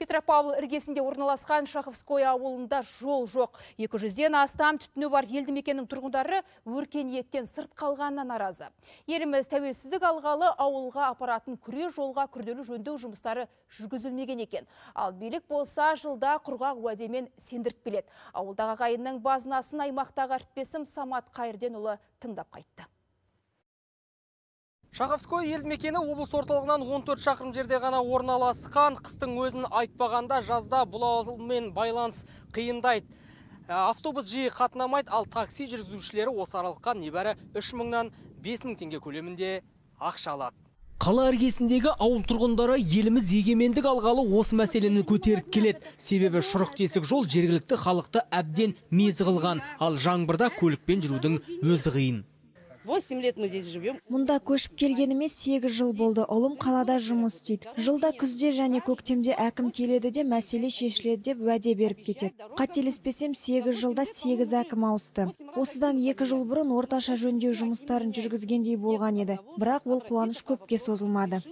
Петропавл іргесінде орналасқан Шаховской ауылында жол жоқ. 200-ден астам түтіні бар елді мекеннің тұрғындары өркениеттен сырт қалғанына наразы. Еліміз тәуелсіздік алғалы ауылға апаратын күре жолға күрделі жөндеу жұмыстары жүргізілмеген екен. Ал билік болса жылда құрғақ уәдемен сендіріп келеді. Ауылдағы ағайынның базынасын аймақтағы әріптесім Самат Қайырденұлы тыңдап қайтты. Шаховской елді мекені облыс орталығынан 14 шақырым жерде ғана орналасқан. Қыстың өзін айтпағанда жазда бұл ауылмен байланыс қиындайды. Автобус жиі қатынамайды, ал такси жүргізушілері осы аралыққа небәрі 3 мыңнан 5 мың теңге көлемінде ақша алады. Қала іргесіндегі ауыл тұрғындары еліміз егемендік алғалы осы мәселені көтеріп келеді. Себебі шұрық тесік жол жергілікті халықты әбден мезі қылған, ал жаңбырда көлікпен жүрудің өзі қиын. 8 лет мы здесь живем. Мұнда көшіп келгеніме 8 жыл болды. Ұлым қалада жұмыс істейді. Жылда күзде және көктемде әкім келеді де мәселе шешіледі деп уәде беріп кетеді. Қателеспесем 8 жылда 8 әкім ауысты. Осыдан 2 жыл бұрын орташа жөндеу жұмыстарын жүргізгендей болған еді. Бірақ ол қуаныш көпке созылмады.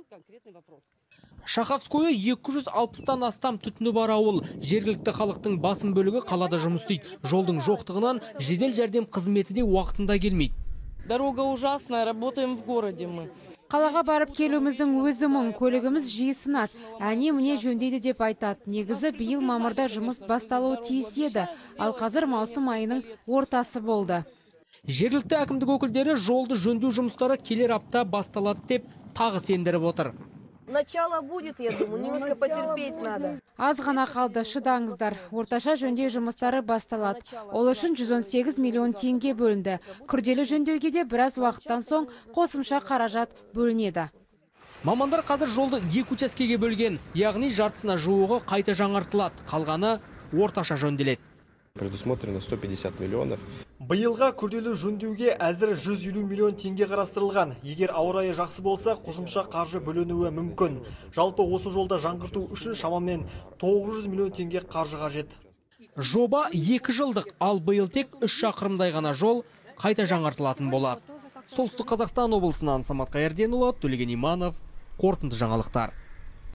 Шаховскойы 260-тан астам түтіні бар ауыл. Жергілікті халықтың басым бөлігі қалада жұмыс істейді. Жолдың жоқтығынан жедел жәрдем қызметі де уақытында келмейді. Дорога ужасная, работаем в городе мы. Қалаға барып келуіміздің өзі мұң, көлігіміз жиі сынады. Әне міне жөндейді деп айтады. Негізі биыл мамырда жұмыс басталуы тиіс еді, ал қазір маусым айының ортасы болды. Жергілікті әкімдік өкілдері жолды жөндеу жұмыстары келер апта басталады деп тағы сендіріп отыр. Начало будет, я думаю, немножко потерпеть надо. Аз ғана қалды, шыдаңыздар. Орташа жөндеу жұмыстары басталады. Ол үшін 118 миллион теңге бөлінді. Күрделі жөндеуге де біраз уақыттан соң қосымша қаражат бөлінеді. Мамандар қазір жолды екі учаскеге бөлген, яғни жартысына жуығы қайта жаңартылады, қалғаны орташа жөнделеді. Предусмотрено 150 миллионов. Биылға күрделі жөндеуге әзір 150 миллион теңге қарастырылған. Егер ауа райы жақсы болса, қосымша қаржы бөлінуі мүмкін. Жалпы осы жолда жаңғырту үшін шамамен 900 миллион теңге қаржы қажет. Жоба 2 жылдық, ал биыл тек 3 шақырымдай ғана жол қайта жаңартылатын болады. Солтүстік Қазақстан облысынан Самат Қайырденұлы, Төлеген Иманов, қорытынды жаңалықтар.